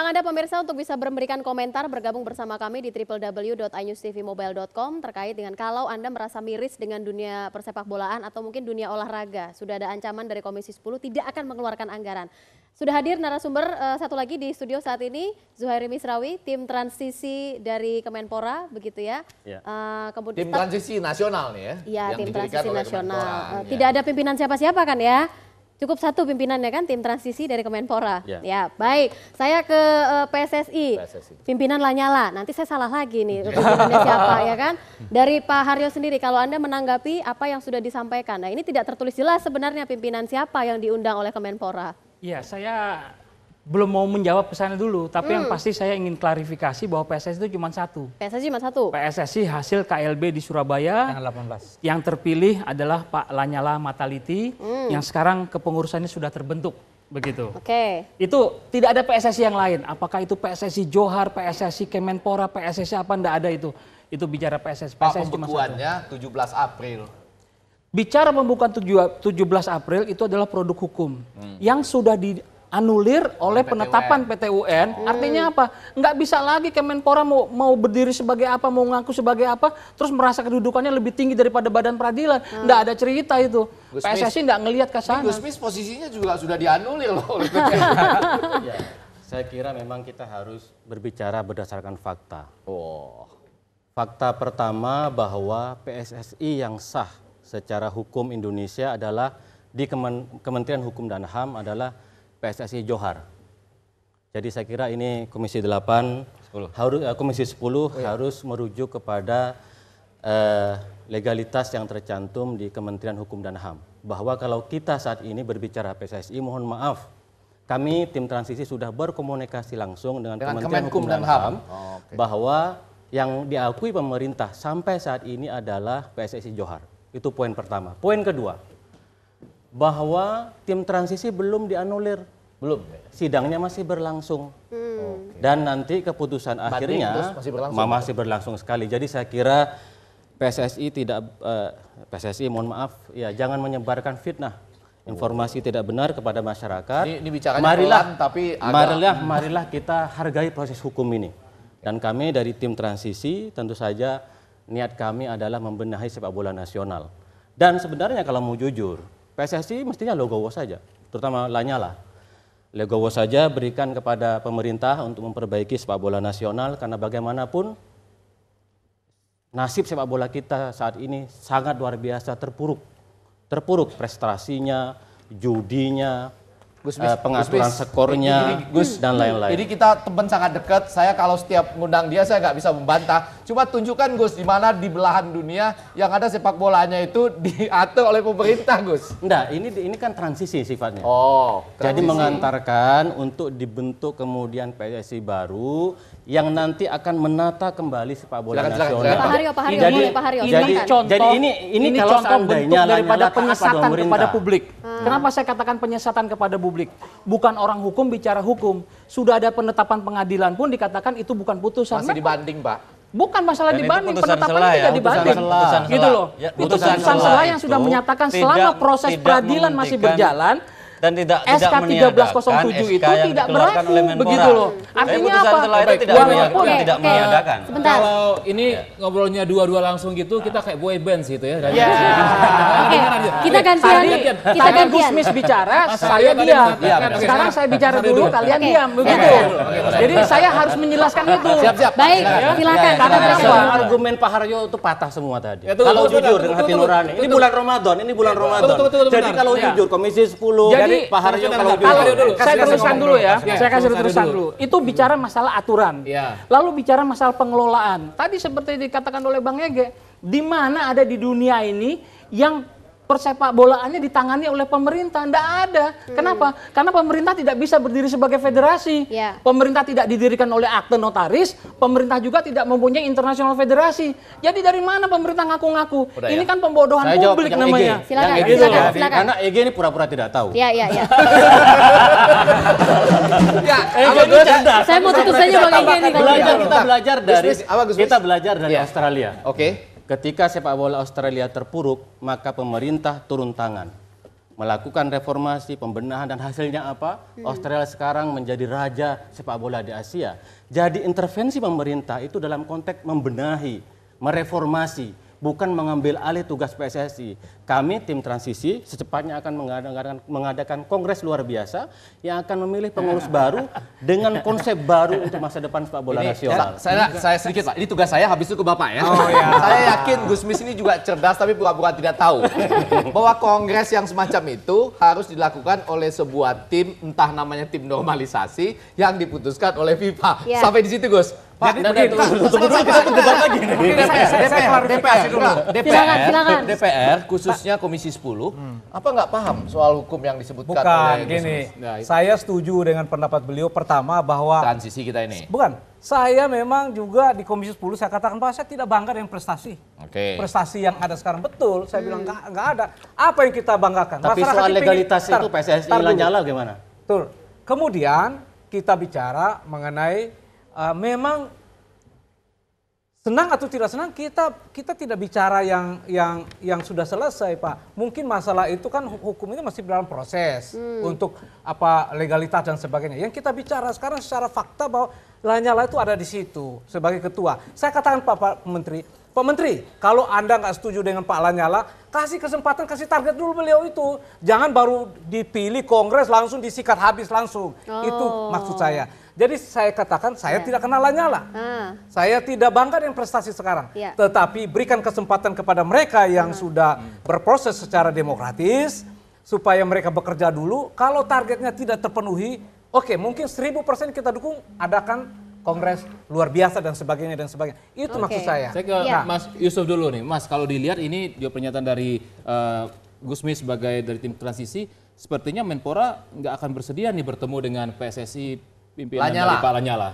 undang Anda pemirsa untuk bisa memberikan komentar bergabung bersama kami di www.iNewsTVMobile.com terkait dengan kalau Anda merasa miris dengan dunia persepak bolaan atau mungkin dunia olahraga. Sudah ada ancaman dari Komisi 10 tidak akan mengeluarkan anggaran. Sudah hadir narasumber uh, satu lagi di studio saat ini Zuhairi Misrawi, tim transisi dari Kemenpora begitu ya. ya. Uh, kemudian tim transisi nasional nih ya. Iya, tim transisi nasional. Uh, tidak ada pimpinan siapa-siapa kan ya? Cukup satu pimpinannya kan tim transisi dari Kemenpora. Ya, ya baik. Saya ke uh, eh, PSSI. PSSI. Pimpinan Lanyala. Nanti saya salah lagi nih pimpinannya siapa ya kan? Dari Pak Haryo sendiri kalau Anda menanggapi apa yang sudah disampaikan. Nah, ini tidak tertulis jelas sebenarnya pimpinan siapa yang diundang oleh Kemenpora. Iya, saya belum mau menjawab pesannya dulu, tapi hmm. yang pasti saya ingin klarifikasi bahwa PSSI itu cuma satu. PSSI cuma satu. PSSI hasil KLB di Surabaya. Yang 18. Yang terpilih adalah Pak Lanyala Mataliti hmm. yang sekarang kepengurusannya sudah terbentuk begitu. Oke. Okay. Itu tidak ada PSSI yang lain. Apakah itu PSSI Johar, PSSI Kemenpora, PSSI apa enggak ada itu. Itu bicara PSSI. PSSI Pak, pembekuannya 17 April. Bicara pembukaan 17 April itu adalah produk hukum hmm. yang sudah di anulir oleh PT penetapan PT UN. Oh. Artinya apa? Nggak bisa lagi Kemenpora mau mau berdiri sebagai apa, mau ngaku sebagai apa, terus merasa kedudukannya lebih tinggi daripada badan peradilan. Hmm. Nggak ada cerita itu. Gus PSSI nggak ngelihat ke sana. Gus Mis posisinya juga sudah dianulir loh oleh ya, saya kira memang kita harus berbicara berdasarkan fakta. Oh. Fakta pertama bahwa PSSI yang sah secara hukum Indonesia adalah di Kementerian Hukum dan HAM adalah PSSI Johar. Jadi saya kira ini Komisi 8 10. harus uh, Komisi 10 oh, iya. harus merujuk kepada uh, legalitas yang tercantum di Kementerian Hukum dan HAM. Bahwa kalau kita saat ini berbicara PSSI mohon maaf kami tim transisi sudah berkomunikasi langsung dengan, dengan Kementerian Hukum dan, dan HAM oh, okay. bahwa yang diakui pemerintah sampai saat ini adalah PSSI Johar. Itu poin pertama. Poin kedua, bahwa tim transisi belum dianulir. Belum. Sidangnya masih berlangsung. Hmm. Dan nanti keputusan Banding akhirnya masih berlangsung. masih berlangsung sekali. Jadi saya kira PSSI tidak uh, eh, PSSI mohon maaf ya jangan menyebarkan fitnah. Informasi oh. tidak benar kepada masyarakat. Ini, ini marilah pelan, tapi agak... marilah marilah kita hargai proses hukum ini. Dan kami dari tim transisi tentu saja niat kami adalah membenahi sepak bola nasional. Dan sebenarnya kalau mau jujur, PSSI mestinya logowo saja, terutama Lanyala. Logowo saja berikan kepada pemerintah untuk memperbaiki sepak bola nasional karena bagaimanapun nasib sepak bola kita saat ini sangat luar biasa terpuruk. Terpuruk prestasinya, judinya, Gus, uh, pengaturan Gus, skornya ini, Gus dan lain-lain. Jadi kita teman sangat dekat. Saya kalau setiap ngundang dia saya nggak bisa membantah. Cuma tunjukkan Gus di mana di belahan dunia yang ada sepak bolanya itu diatur oleh pemerintah Gus. Enggak, ini ini kan transisi sifatnya. Oh. Transisi. Jadi mengantarkan untuk dibentuk kemudian PSSI baru yang nanti akan menata kembali sepak bola silakan, nasional. Silakan, Pak Haryo, Pak Haryo, jadi, Pak Haryo. Jadi, contoh, jadi ini ini, ini kalau contoh bentuk daripada penyesatan kepada publik. Hmm. Kenapa saya katakan penyesatan kepada publik? Bukan orang hukum bicara hukum. Sudah ada penetapan pengadilan pun dikatakan itu bukan putusan. Masih dibanding, Pak. Bukan masalah Dan dibanding, penetapannya tidak ya, dibanding. Putusan gitu loh. Ya, itu putusan selah yang sudah menyatakan selama proses peradilan masih berjalan, dan tidak SK tidak 1307 itu tidak berlaku begitu loh. Artinya apa? Itu tidak Walaupun tidak okay. meniadakan. Sebentar. Kalau ini ya. ngobrolnya dua-dua langsung gitu, kita kayak boy band gitu ya. Iya. Kita gantian. Kita gantian. Gusmis bicara, saya diam. Sekarang saya bicara dulu, kalian diam begitu. Jadi saya harus menjelaskan itu. Siap-siap. Baik, silakan. Karena argumen Pak Haryo itu patah semua tadi. Kalau jujur dengan hati nurani, ini bulan Ramadan, ini bulan Ramadan. Jadi kalau jujur Komisi 10 jadi Pak Harjo kalau dulu, saya teruskan dulu ya. ya saya kasih terusan dulu. Itu bicara masalah aturan. Ya. Lalu bicara masalah pengelolaan. Tadi seperti dikatakan oleh Bang Ege, di mana ada di dunia ini yang persepak bolaannya ditangani oleh pemerintah. Tidak ada. Hmm. Kenapa? Karena pemerintah tidak bisa berdiri sebagai federasi. Ya. Pemerintah tidak didirikan oleh akte notaris. Pemerintah juga tidak mempunyai internasional federasi. Jadi dari mana pemerintah ngaku-ngaku? Ini ya. kan pembodohan Saya publik namanya. EG. Silakan, yang silakan, silakan, silakan. Karena EG ini pura-pura tidak tahu. Iya, iya, iya. ya, ya Saya mau tutup saja Bang Ege ini. Belajar kita belajar dari kita belajar dari Australia. Oke. Ketika sepak bola Australia terpuruk, maka pemerintah turun tangan. melakukan reformasi, pembenahan dan hasilnya apa? Hmm. Australia sekarang menjadi raja sepak bola di Asia. Jadi intervensi pemerintah itu dalam konteks membenahi, mereformasi, bukan mengambil alih tugas PSSI. Kami tim transisi secepatnya akan mengadakan, mengadakan kongres luar biasa yang akan memilih pengurus baru dengan konsep baru untuk masa depan sepak bola ini, nasional. Saya, saya sedikit Pak, ini tugas saya habis itu ke Bapak ya. Oh, ya. saya yakin Gusmis ini juga cerdas tapi pura-pura tidak tahu bahwa kongres yang semacam itu harus dilakukan oleh sebuah tim entah namanya tim normalisasi yang diputuskan oleh FIFA. Ya. Sampai di situ Gus. Pak, Jadi begini, tunggu dulu kita debat lagi nih. DPR, DPR. DPR, silakan, DPR khususnya Komisi 10, hmm. apa nggak paham soal hukum yang disebutkan Bukan, oleh gini, nah, saya setuju dengan pendapat beliau pertama bahwa transisi kita ini. Bukan, saya memang juga di Komisi 10 saya katakan bahwa saya tidak bangga dengan prestasi. Oke. Okay. Prestasi yang ada sekarang betul, saya hmm. bilang nggak ada. Apa yang kita banggakan? Tapi Masyarakat soal legalitas itu PSSI nyala gimana? Betul. Kemudian kita bicara mengenai uh, memang senang atau tidak senang kita kita tidak bicara yang yang yang sudah selesai pak mungkin masalah itu kan hukum ini masih dalam proses hmm. untuk apa legalitas dan sebagainya yang kita bicara sekarang secara fakta bahwa Lanyala itu ada di situ sebagai ketua saya katakan pak, pak menteri Pak Menteri, kalau Anda nggak setuju dengan Pak Lanyala, kasih kesempatan, kasih target dulu beliau itu. Jangan baru dipilih Kongres langsung disikat habis langsung. Oh. Itu maksud saya. Jadi saya katakan saya yeah. tidak kenal Lanyala. Ah. Saya tidak bangga dengan prestasi sekarang. Yeah. Tetapi berikan kesempatan kepada mereka yang ah. sudah berproses secara demokratis supaya mereka bekerja dulu. Kalau targetnya tidak terpenuhi, oke okay, mungkin 1000% kita dukung adakan kongres luar biasa dan sebagainya dan sebagainya. Itu okay. maksud saya. Saya ke ya. Mas Yusuf dulu nih. Mas, kalau dilihat ini juga pernyataan dari uh, Gusmi sebagai dari tim transisi, sepertinya Menpora nggak akan bersedia nih bertemu dengan PSSI pimpinan Lanyala. dari Pak Lanyala.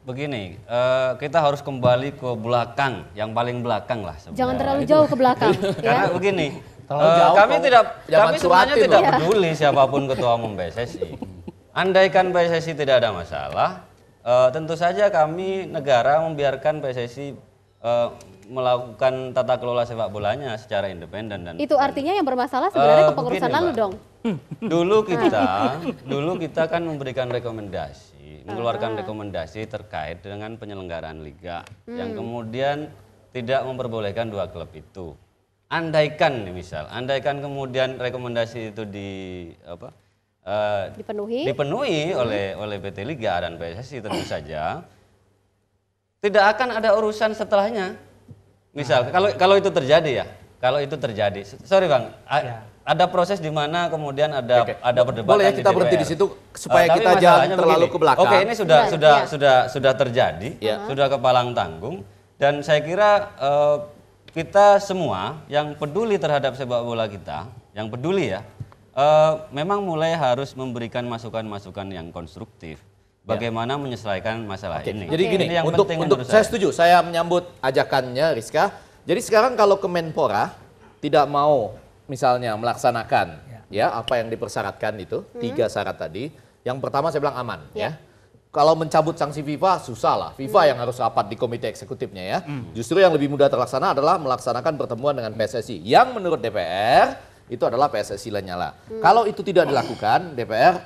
Begini, uh, kita harus kembali ke belakang, yang paling belakang lah. Sebenarnya. Jangan terlalu jauh ke belakang. ya. Karena begini, uh, kami tidak, kami sebenarnya tidak peduli siapa pun ketua umum PSSI. Andaikan PSSI tidak ada masalah, Uh, tentu saja kami negara membiarkan PSSI uh, eh, melakukan tata kelola sepak bolanya secara independen dan itu artinya yang bermasalah sebenarnya uh, kepengurusan lalu dong. Dulu kita, dulu kita kan memberikan rekomendasi, mengeluarkan rekomendasi terkait dengan penyelenggaraan liga hmm. yang kemudian tidak memperbolehkan dua klub itu. Andaikan misal, andaikan kemudian rekomendasi itu di apa? uh, dipenuhi dipenuhi hmm. oleh oleh PT Liga dan PSSI tentu saja tidak akan ada urusan setelahnya. Misal nah. kalau kalau itu terjadi ya, kalau itu terjadi, sorry bang, ya. Ada proses di mana kemudian ada Oke. ada perdebatan. Boleh ya kita di berhenti di situ supaya uh, kita jangan terlalu begini. ke belakang. Oke ini sudah ya, sudah ya. sudah sudah terjadi, ya. sudah kepalang tanggung dan saya kira uh, kita semua yang peduli terhadap sepak bola kita, yang peduli ya, uh, memang mulai harus memberikan masukan-masukan yang konstruktif. Ya. Bagaimana ya. menyelesaikan masalah Oke. ini. Jadi gini, ini yang untuk, penting untuk saya. saya setuju, saya menyambut ajakannya Rizka. Jadi sekarang kalau Kemenpora tidak mau misalnya melaksanakan ya, ya apa yang dipersyaratkan itu, hmm. tiga syarat tadi. Yang pertama saya bilang aman ya. ya. Kalau mencabut sanksi FIFA susah lah. FIFA hmm. yang harus rapat di komite eksekutifnya ya. Hmm. Justru yang lebih mudah terlaksana adalah melaksanakan pertemuan dengan PSSI. Yang menurut DPR itu adalah PSSI Lanyala. Hmm. Kalau itu tidak dilakukan, DPR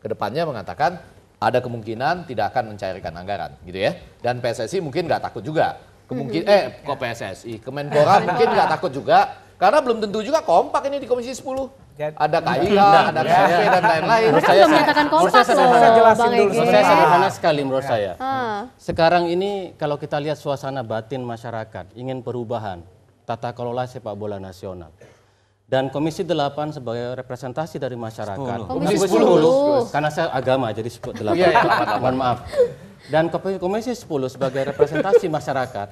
ke depannya mengatakan ada kemungkinan tidak akan mencairkan anggaran, gitu ya. Dan PSSI mungkin nggak takut juga. Kemungkin hmm. eh kok PSSI, Kemenpora mungkin nggak takut juga karena belum tentu juga kompak ini di Komisi 10. Ada KIA, nah, ada KP dan lain-lain. Mereka saya menyatakan kompak loh, saya jelasin dulu. Saya sederhana sekali menurut saya. Sekarang ini kalau kita lihat suasana batin masyarakat, ingin perubahan, tata kelola sepak bola nasional dan Komisi 8 sebagai representasi dari masyarakat. 10. Komisi 10. 10. Karena saya agama jadi 8. Iya, iya, Mohon maaf. Dan Komisi 10 sebagai representasi masyarakat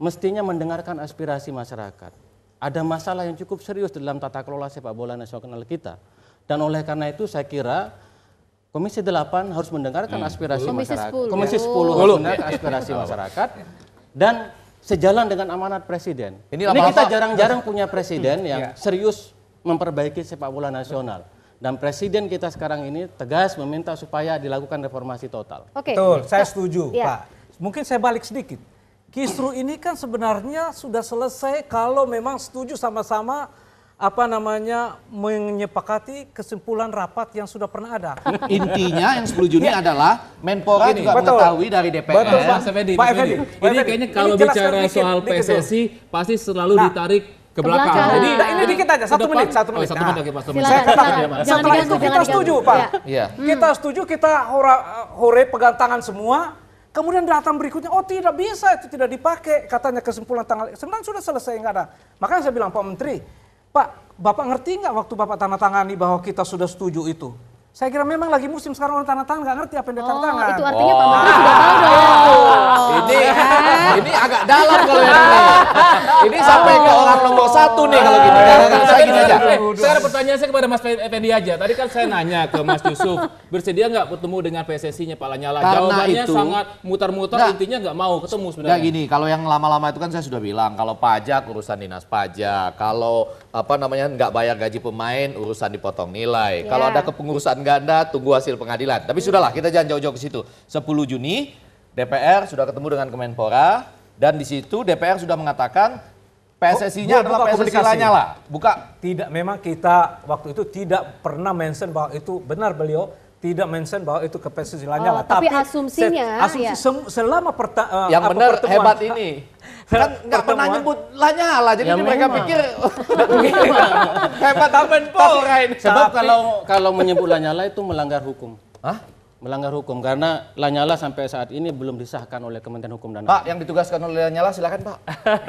mestinya mendengarkan aspirasi masyarakat. Ada masalah yang cukup serius dalam tata kelola sepak bola nasional kita. Dan oleh karena itu saya kira Komisi 8 harus mendengarkan hmm. aspirasi Komisi masyarakat. 10. Komisi 10 harus mendengarkan aspirasi masyarakat dan sejalan dengan amanat presiden. Ini, Ini kita jarang-jarang punya presiden hmm. yang ya. serius memperbaiki sepak bola nasional. Dan presiden kita sekarang ini tegas meminta supaya dilakukan reformasi total. Oke. Betul, saya setuju, ya. Pak. Mungkin saya balik sedikit. Kisru ini kan sebenarnya sudah selesai kalau memang setuju sama-sama apa namanya menyepakati kesimpulan rapat yang sudah pernah ada. Intinya yang 10 Juni ya. adalah Menpora Gini, juga betul. mengetahui dari DPR. Betul, Pak Effendi. Pak Effendi. Ini kayaknya kalau bicara soal PSSI pasti selalu nah, ditarik ke belakang. belakang. Jadi nah, ini dikit aja satu menit, satu menit. Oh, satu menit oke Pak. Saya katakan, setelah itu kita setuju Pak. Iya. Kita setuju, kita hore, hore pegang tangan semua. Kemudian datang berikutnya, oh tidak bisa itu tidak dipakai. Katanya kesimpulan tanggal, sebenarnya sudah selesai nggak ada. Makanya saya bilang Pak Menteri, Pak, Bapak ngerti nggak waktu Bapak tanda tangani bahwa kita sudah setuju itu? Saya kira memang lagi musim sekarang orang tanda tangan nggak ngerti apa yang dia tanda oh, tangan. Itu artinya oh. Pak Menteri sudah tahu dong. Oh. Ini ini agak dalam kalau yang ini. Ini sampai ke orang nomor satu nih kalau gini. Saya gini aja. Saya ada pertanyaan saya kepada Mas Effendi aja. Tadi kan saya nanya ke Mas Yusuf, bersedia nggak bertemu dengan PSSI-nya Pak Lanyala? Karena Jawabannya itu, sangat mutar-mutar, intinya nggak mau ketemu sebenarnya. Nggak gini, kalau yang lama-lama itu kan saya sudah bilang, kalau pajak urusan dinas pajak, kalau apa namanya nggak bayar gaji pemain urusan dipotong nilai. Yeah. Kalau ada kepengurusan ganda tunggu hasil pengadilan. Tapi sudahlah kita jangan jauh-jauh ke situ. 10 Juni DPR sudah ketemu dengan Kemenpora dan di situ DPR sudah mengatakan PSSI-nya adalah PSSI Lanyala. Buka. Tidak, memang kita waktu itu tidak pernah mention bahwa itu benar beliau tidak mention bahwa itu ke PSSI Lanyala. Oh, tapi, tapi asumsinya asumsi ya. selama perta, uh, yang benar hebat ini kan nggak pernah nyebut Lanyala jadi ya mereka memang. pikir hebat Kemenpora ini. Sebab kalau kalau menyebut Lanyala itu melanggar hukum. Hah? melanggar hukum karena Lanyala sampai saat ini belum disahkan oleh Kementerian Hukum dan Pak, yang ditugaskan oleh Lanyala silakan Pak.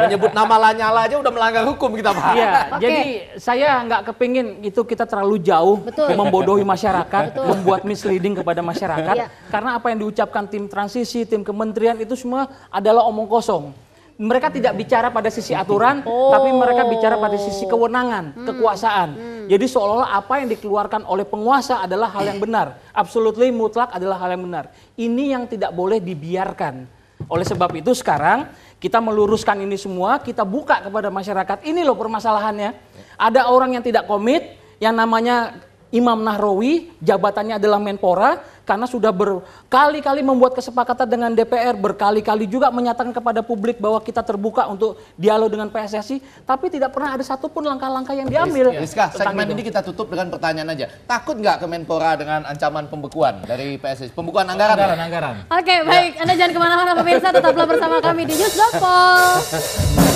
Menyebut nama Lanyala aja udah melanggar hukum kita Pak. Iya, okay. jadi saya nggak kepingin itu kita terlalu jauh Betul. membodohi masyarakat, Betul. membuat misleading kepada masyarakat. Iya. Karena apa yang diucapkan tim transisi, tim kementerian itu semua adalah omong kosong mereka tidak bicara pada sisi aturan, oh. tapi mereka bicara pada sisi kewenangan, hmm. kekuasaan. Hmm. Jadi seolah-olah apa yang dikeluarkan oleh penguasa adalah hal yang benar, absolutely mutlak adalah hal yang benar. Ini yang tidak boleh dibiarkan. Oleh sebab itu sekarang kita meluruskan ini semua, kita buka kepada masyarakat. Ini loh permasalahannya. Ada orang yang tidak komit, yang namanya Imam Nahrawi, jabatannya adalah Menpora, karena sudah berkali-kali membuat kesepakatan dengan DPR, berkali-kali juga menyatakan kepada publik bahwa kita terbuka untuk dialog dengan PSSI, tapi tidak pernah ada satupun langkah-langkah yang diambil. Rizka, segmen itu. ini kita tutup dengan pertanyaan aja. Takut nggak Kemenpora dengan ancaman pembekuan dari PSSI? Pembekuan anggaran? Anggaran, ya? anggaran. Oke, baik. Ya. Anda jangan ke mana-mana pemirsa, tetaplah bersama kami di News Dopol.